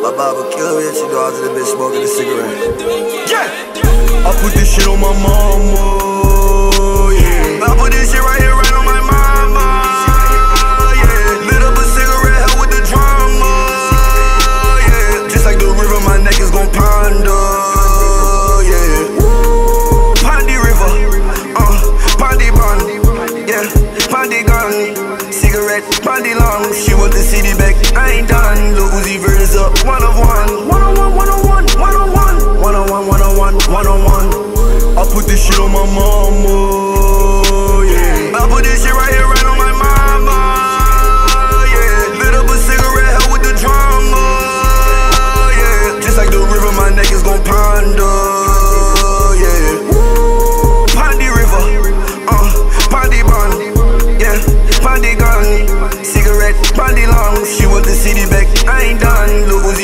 My Bible kill me, she know I was in the bitch smoking a cigarette. Yeah! I put this shit on my mama, yeah. I put this shit right here, right on my mama, yeah. Lit up a cigarette, hell with the drama, yeah. Just like the river, my neck is gon' ponder, yeah. Woo, Pondy River, uh, Pondy Bond, yeah. Pondy Gun, cigarette, Pondy Long. She want the city back, I ain't done. Lil Uzi Vert is up, one of one. One on one, one on one, one on one. One on one, one on one, one on one. I put this shit on my mama, yeah. I put this shit right here, right on my mama, yeah. Lit up a cigarette, hell with the drama, yeah. Just like the river, my neck is gon' ponder, yeah. Woo, Pondy River, uh, Pondy Bond, yeah. Pondy Gun, cigarette, Pondy Long. She want the city back, I ain't done.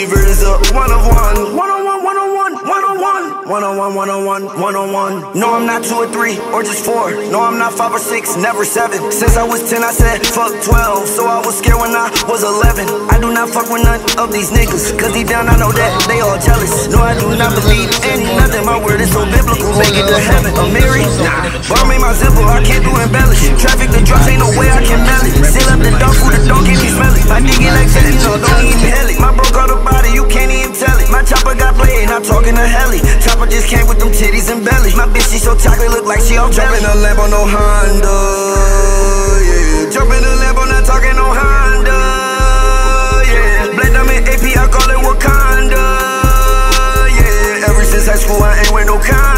Vert is up, one of one. One on one, one on one, one on one. One on one, one on one, one on one. No, I'm not two or three, or just four. No, I'm not five or six, never seven. Since I was 10, I said fuck 12. So I was scared when I was 11. I do not fuck with none of these niggas. Cause deep down I know that they all jealous. No, I do not believe in nothing. My word is so biblical, make it to heaven. A Mary? Nah. Bomb in my zipper, I can't do embellish. Traffic the drugs, ain't no it, so don't even tell it. My bro got a body, you can't even tell it. My chopper got played, not talking to heli. Chopper just came with them titties and belly. My bitch, she so chocolate, look like she all jelly. Jumping a lamp on no Honda, yeah. Jumping a lamp on not talking no Honda, yeah. Black diamond AP, I call it Wakanda, yeah. Ever since high school, I ain't with no kind.